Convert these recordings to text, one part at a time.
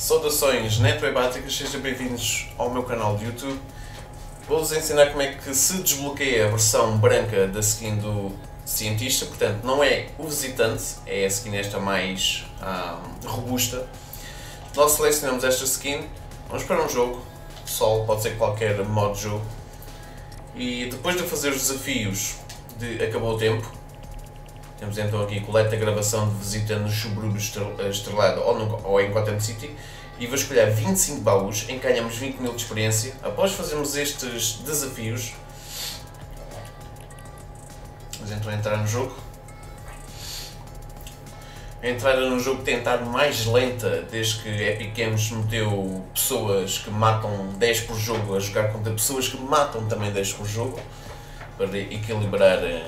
Saudações netwebáticas, sejam bem-vindos ao meu canal de YouTube. Vou-vos ensinar como é que se desbloqueia a versão branca da skin do cientista, portanto não é o visitante, é a skin esta mais robusta. Nós selecionamos esta skin, vamos para um jogo, sol, pode ser qualquer modo de jogo, e depois de fazer os desafios de acabou o tempo, temos então aqui coleta gravação de visita no Chubruro Estrelado ou, no, ou em Gotham City e vou escolher 25 baús em que ganhamos 20 mil de experiência. Após fazermos estes desafios, vamos então entrar no jogo. A entrada no jogo tem estado mais lenta desde que Epic Games meteu pessoas que matam 10 por jogo a jogar contra pessoas que matam também 10 por jogo para equilibrar eh,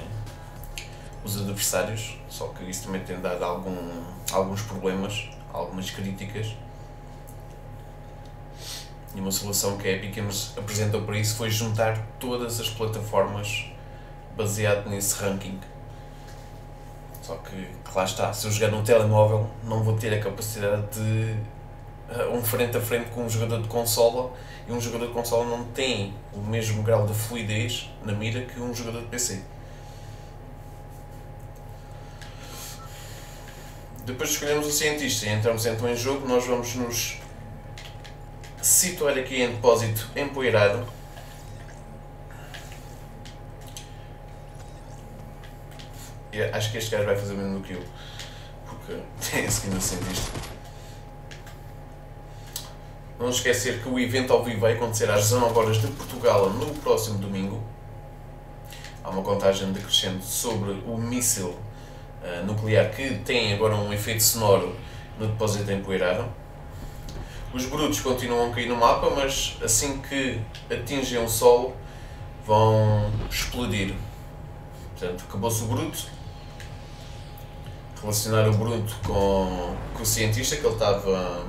os adversários, só que isso também tem dado algum, alguns problemas, algumas críticas. E uma solução que a Epic Games apresentou para isso foi juntar todas as plataformas baseado nesse ranking. Só que, lá está, se eu jogar num telemóvel não vou ter a capacidade de uh, um frente a frente com um jogador de consola e um jogador de consola não tem o mesmo grau de fluidez na mira que um jogador de PC. Depois de escolhermos o cientista e entramos então em jogo, nós vamos nos situar aqui em depósito empoeirado. E acho que este gajo vai fazer mesmo do que eu, porque tem esse aqui no cientista. Não esquecer que o evento ao vivo vai acontecer às 19 horas de Portugal no próximo domingo. Há uma contagem decrescente sobre o míssil uh, nuclear que tem agora um efeito sonoro no depósito empoeirado. Os brutos continuam a cair no mapa, mas assim que atingem o solo vão explodir. Portanto, acabou-se o bruto. Relacionar o bruto com, com o cientista que ele estava,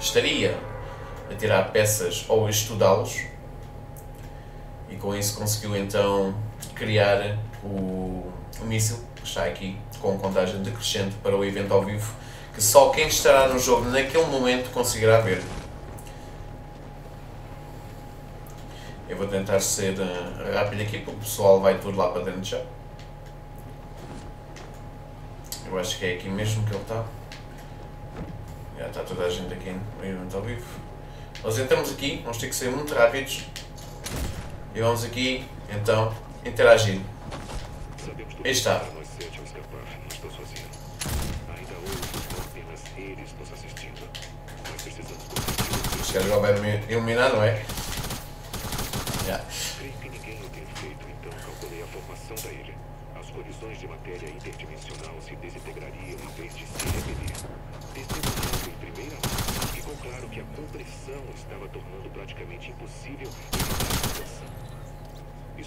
estaria a tirar peças ou a estudá-los e com isso conseguiu então criar o, o míssil está aqui com contagem decrescente para o evento ao vivo, que só quem estará no jogo naquele momento conseguirá ver. Eu vou tentar ser uh, rápido aqui, porque o pessoal vai tudo lá para dentro já. Eu acho que é aqui mesmo que ele está. Já está toda a gente aqui no evento ao vivo. Nós entramos aqui, vamos ter que ser muito rápidos. E vamos aqui, então, interagir. Está. que agora vai iluminar, não é? Yeah. Creio que ninguém o tem feito, então calculei a formação da ilha. As colisões de matéria interdimensional se desintegrariam em vez de se repelir. Testemunhando em primeira mão, ficou claro que a compressão estava tornando praticamente impossível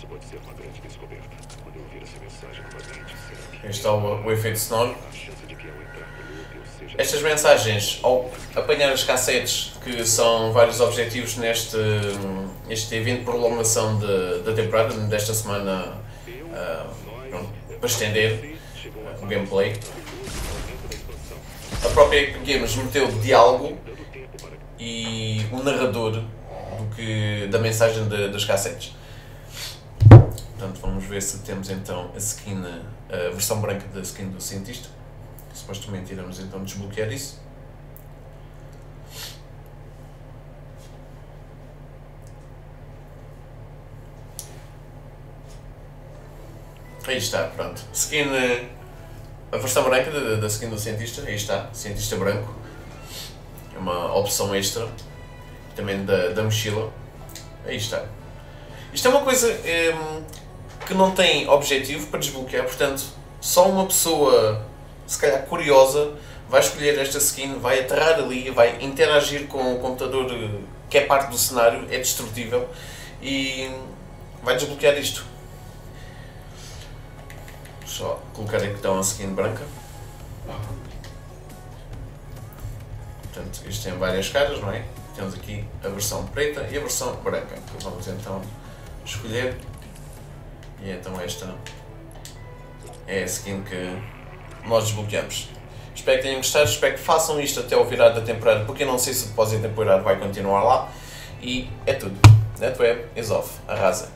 Isso pode ser uma grande descoberta. Quando eu ouvir essa mensagem novamente, será que... Está o, o efeito sonoro. Estas mensagens, ao apanhar as cassetes, que são vários objetivos neste este evento de prolongação da temporada, desta semana, uh, pronto, para estender uh, o gameplay. A própria Epic Games meteu diálogo e o narrador do que, da mensagem de, das cassetes. Portanto, vamos ver se temos então a skin, a versão branca da skin do cientista. Supostamente iremos então desbloquear isso. Aí está, pronto. Skin, eh, a versão branca da, da skin do cientista, aí está, cientista branco. É uma opção extra. Também da, da mochila. Aí está. Isto é uma coisa é, que não tem objetivo para desbloquear, portanto, só uma pessoa se calhar curiosa, vai escolher esta skin, vai aterrar ali, vai interagir com o computador que é parte do cenário, é destrutível e vai desbloquear isto. Só colocar aqui então a skin branca. Portanto, isto tem várias caras, não é? Temos aqui a versão preta e a versão branca. Vamos então escolher. E então esta é a skin que nós desbloqueamos. Espero que tenham gostado, espero que façam isto até ao virar da temporada, porque eu não sei se o depósito temporário vai continuar lá. E é tudo. NetWeb is off. Arrasa.